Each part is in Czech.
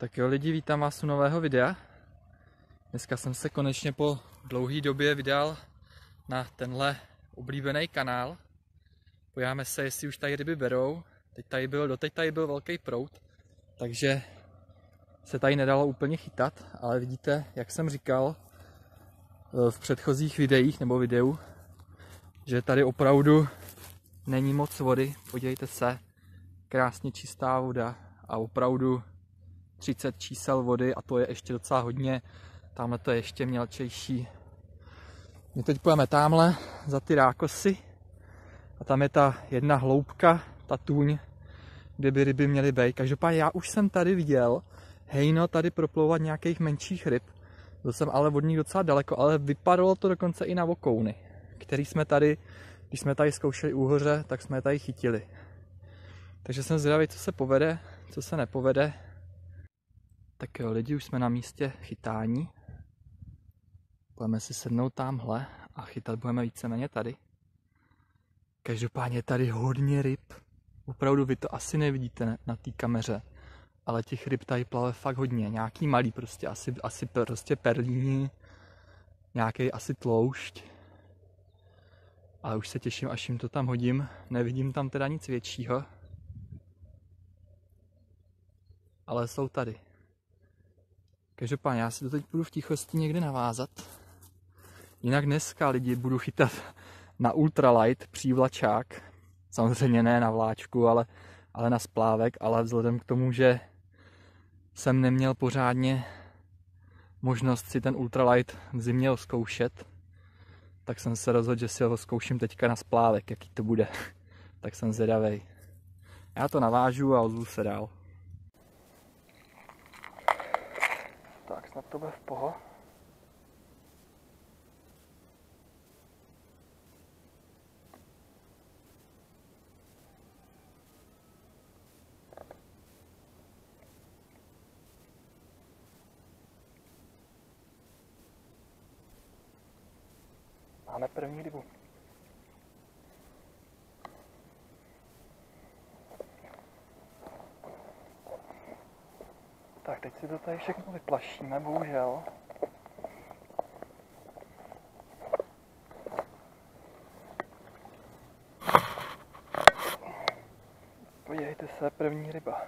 Tak jo lidi, vítám vás u nového videa. Dneska jsem se konečně po dlouhé době vydal na tenhle oblíbený kanál. Pojáme se, jestli už tady ryby berou. Teď tady byl, doteď tady byl velký prout, takže se tady nedalo úplně chytat, ale vidíte, jak jsem říkal v předchozích videích nebo videu, že tady opravdu není moc vody. Podívejte se, krásně čistá voda a opravdu 30 čísel vody a to je ještě docela hodně. Tamhle to je ještě mělčejší. My teď půjdeme tamhle za ty rákosy a tam je ta jedna hloubka, ta tůň, kde by ryby měly být. Každopádně já už jsem tady viděl hejno tady proplouvat nějakých menších ryb. Byl jsem ale od nich docela daleko, ale vypadalo to dokonce i na vokouny, který jsme tady, když jsme tady zkoušeli úhoře, tak jsme je tady chytili. Takže jsem zvědavý, co se povede, co se nepovede. Tak jo, lidi, už jsme na místě chytání. Budeme si sednout tamhle a chytat budeme víceméně tady. Každopádně je tady hodně ryb. Opravdu vy to asi nevidíte na té kameře. Ale těch ryb tady plave fakt hodně. Nějaký malý prostě, asi, asi prostě perlíni. Nějaký asi tloušť. Ale už se těším, až jim to tam hodím. Nevidím tam teda nic většího. Ale jsou tady. Každopádně já si to teď budu v tichosti někde navázat. Jinak dneska lidi budu chytat na ultralight přívlačák. Samozřejmě ne na vláčku, ale, ale na splávek, ale vzhledem k tomu, že jsem neměl pořádně možnost si ten ultralight v zimě zkoušet, tak jsem se rozhodl, že si ho zkouším teďka na splávek, jaký to bude. tak jsem zvědavej. Já to navážu a ozvu se dál. Snad to bude v poho. Máme první rybu. Si to tady všechno vyplašíme, bohužel. Podívejte se, první ryba.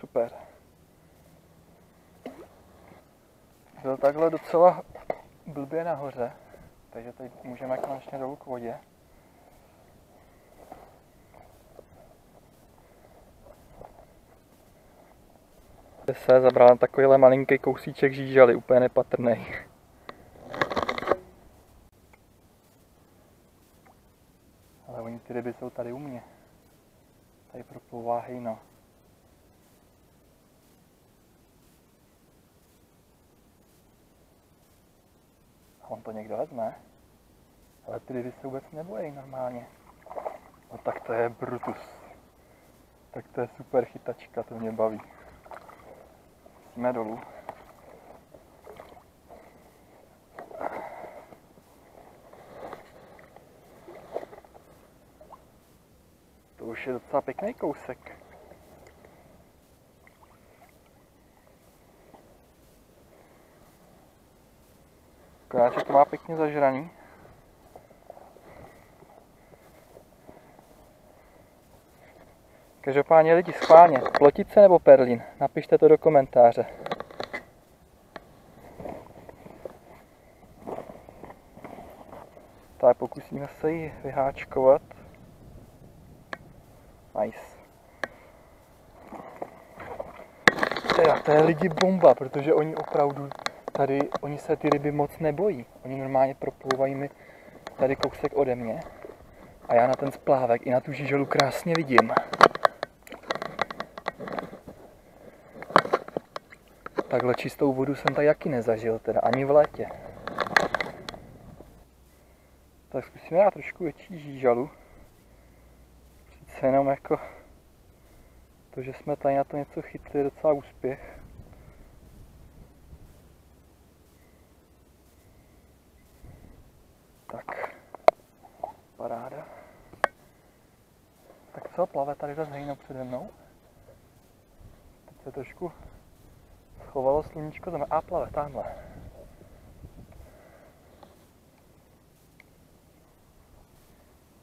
Super. Byl takhle docela blbě nahoře, takže teď můžeme konečně dolů k vodě. Se zabral takovýhle malinký kousíček žížaly, úplně nepatrný. Ale oni ty ryby jsou tady u mě. Tady proplouvá hejno. A on to někdo vezme. Ale ty ryby se vůbec nebojí normálně. No tak to je Brutus. Tak to je super chytačka, to mě baví. Jsme dolů. To už je docela pěkný kousek. To má pěkně zažraný. Každopádně lidi schválně, plotice nebo perlin, napište to do komentáře. Tak pokusíme se ji vyháčkovat. Nice. Teda, to je lidi bomba, protože oni opravdu tady, oni se ty ryby moc nebojí. Oni normálně proplouvají mi tady kousek ode mě. A já na ten splávek i na tu žíželu krásně vidím. Takhle čistou vodu jsem tady jaký nezažil, teda ani v létě. Tak zkusíme dát trošku větší žížalu. Přece jenom jako to, že jsme tady na to něco chytli, je docela úspěch. Tak, paráda. Tak co, plave tady zase hejno přede mnou. Teď se trošku schovalo sluníčko tam a plave tamhle.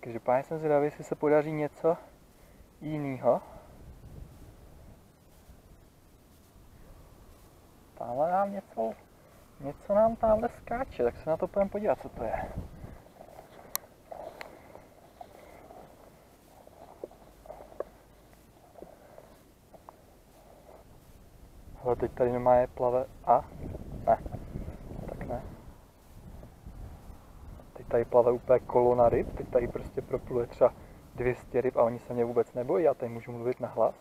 Každopádně jsem zvědavý, jestli se podaří něco jiného. Tamhle nám něco, něco nám tamhle skáče, tak se na to půjdeme podívat, co to je. Ale teď tady nemá je plave a ne, tak ne. Teď tady plave úplně kolona ryb, teď tady prostě propluje třeba 200 ryb a oni se mě vůbec nebojí, já tady můžu mluvit na hlas.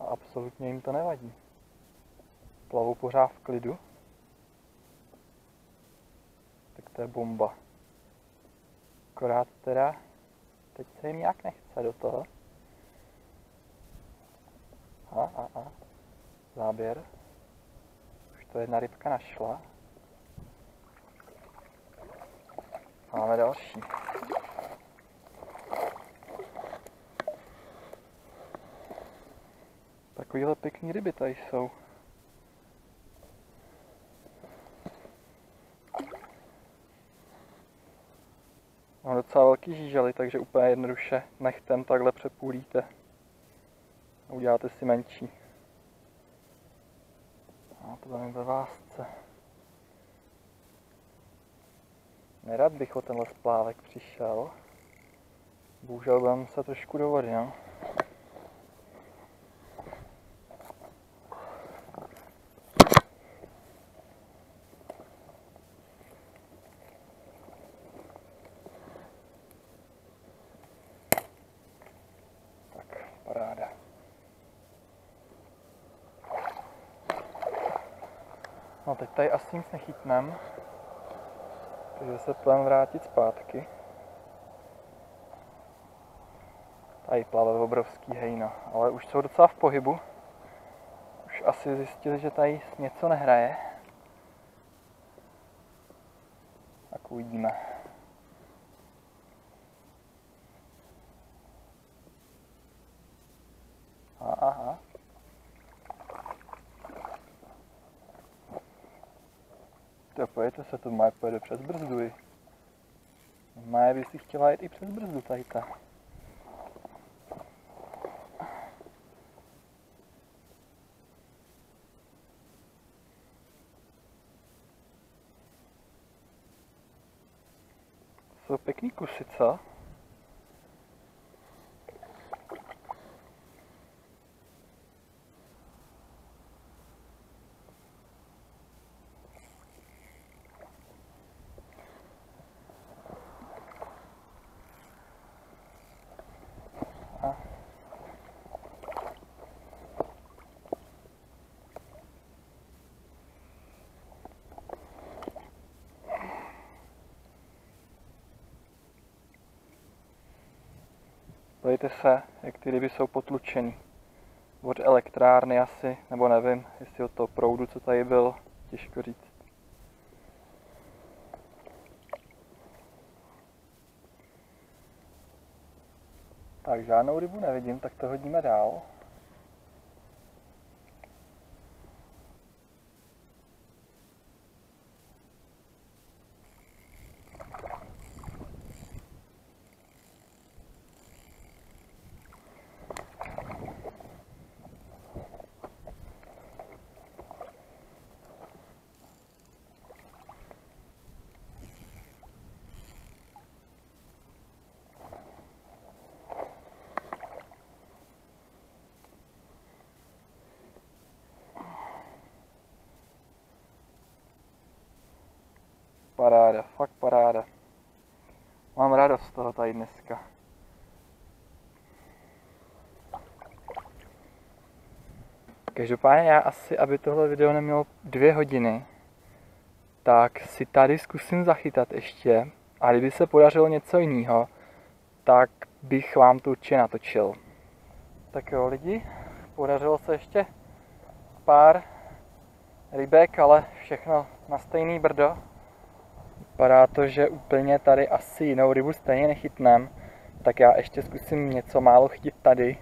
A absolutně jim to nevadí. Plavou pořád v klidu. Tak to je bomba. Akorát teda teď se jim nějak nechce do toho. A, a, a. Záběr. Už to jedna rybka našla. Máme další. Takovýhle pěkný ryby tady jsou. Mám docela velký žížely, takže úplně jednoduše nechtem takhle přepůlíte. Uděláte si menší. A to tam ve vásce. Nerad bych o tenhle splávek přišel. Bohužel budeme se trošku do vody, no. Tak, paráda. No teď tady asi nic nechytnem. Takže se půjdeme vrátit zpátky. Tady plave obrovský hejno, ale už jsou docela v pohybu. Už asi zjistili, že tady něco nehraje. Tak uvidíme. To pojďte se, to má pojede přes brzdu. Má by si chtěla jít i přes brzdu tady ta. Jsou pěkný kusy, co? Podívejte se, jak ty ryby jsou potlučený. Od elektrárny asi, nebo nevím, jestli od toho proudu, co tady byl, těžko říct. Tak žádnou rybu nevidím, tak to hodíme dál. Paráda, fakt paráda. Mám radost z toho tady dneska. Každopádně já asi, aby tohle video nemělo dvě hodiny, tak si tady zkusím zachytat ještě. A kdyby se podařilo něco jiného, tak bych vám to určitě natočil. Tak jo lidi, podařilo se ještě pár rybek, ale všechno na stejný brdo. Vypadá to, že úplně tady asi jinou rybu stejně nechytnem. Tak já ještě zkusím něco málo chytit tady.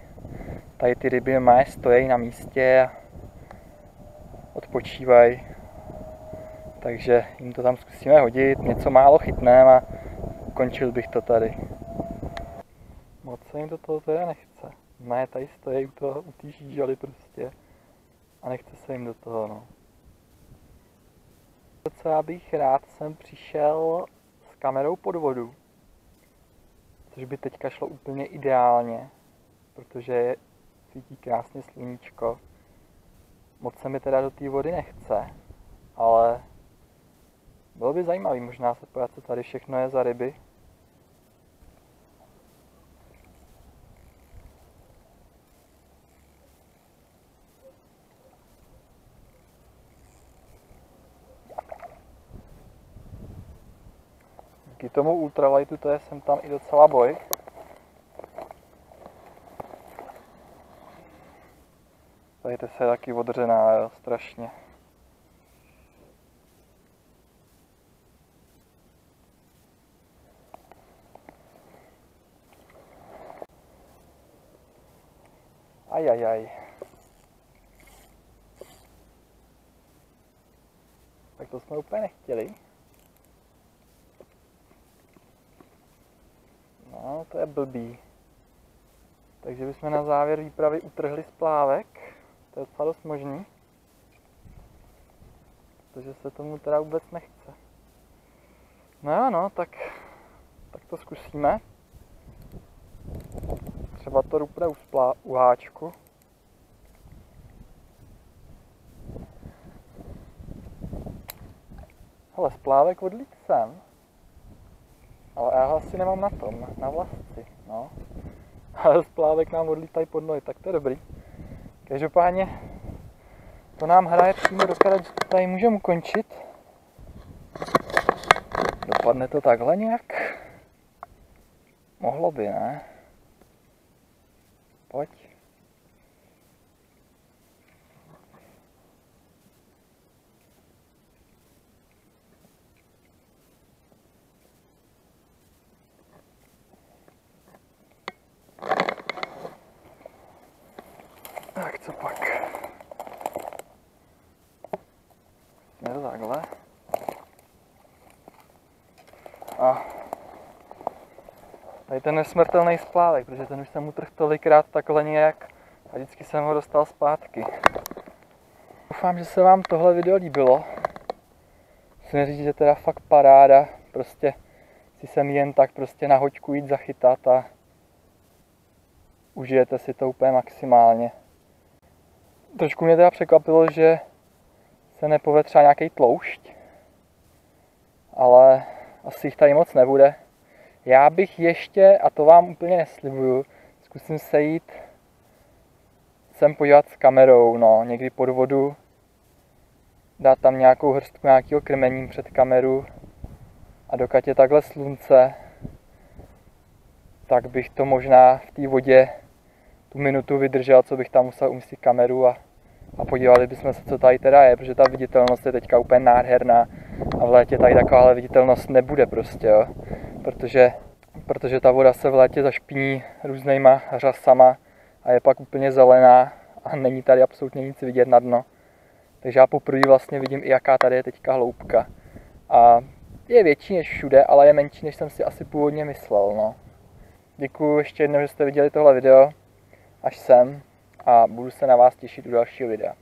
Tady ty ryby má stojí na místě a odpočívají. Takže jim to tam zkusíme hodit, něco málo chytneme a končil bych to tady. Moc se jim do toho teda nechce. Ne, tady stojí u, té žížaly prostě. A nechce se jim do toho, no. Já bych rád, jsem přišel s kamerou pod vodu. Což by teďka šlo úplně ideálně, protože svítí krásně sluníčko. Moc se mi teda do té vody nechce, ale bylo by zajímavé možná se pojat, co tady všechno je za ryby. Tomu ultralightu to je sem tam i docela boj. Tady se je taky odřená, jo, strašně. Ajajaj. Tak to jsme úplně nechtěli. No, to je blbý. Takže bychom na závěr výpravy utrhli splávek. To je docela dost možný. Protože se tomu teda vůbec nechce. No jo, no, tak, tak to zkusíme. Třeba to rupne u, splá, u háčku. Hele, splávek odlít sem. Ale já ho asi nemám na tom, na vlasci, no. Ale splávek nám odlítají pod nohy, tak to je dobrý. Každopádně to nám hraje přímo do že tady můžeme ukončit. Dopadne to takhle nějak? Mohlo by, ne? Pojď. Tak co pak? Směr takhle. A tady ten nesmrtelný splávek, protože ten už jsem utrhl tolikrát takhle nějak a vždycky jsem ho dostal zpátky. Doufám, že se vám tohle video líbilo. Musím říct, že teda fakt paráda, prostě si sem jen tak prostě na hoďku jít zachytat a užijete si to úplně maximálně. Trošku mě teda překvapilo, že se nepovede třeba nějaký tloušť, ale asi jich tady moc nebude. Já bych ještě, a to vám úplně neslibuju, zkusím se jít sem podívat s kamerou, no, někdy pod vodu, dát tam nějakou hrstku nějakého krmení před kameru a dokud je takhle slunce, tak bych to možná v té vodě tu minutu vydržel, co bych tam musel umístit kameru a, a podívali bychom se, co tady teda je, protože ta viditelnost je teďka úplně nádherná a v létě tady taková viditelnost nebude prostě, jo, protože, protože ta voda se v létě zašpiní různýma řasama a je pak úplně zelená a není tady absolutně nic vidět na dno. Takže já poprvé vlastně vidím i jaká tady je teďka hloubka. A je větší než všude, ale je menší, než jsem si asi původně myslel. No. Děkuji ještě jednou, že jste viděli tohle video až sem a budu se na vás těšit u dalšího videa.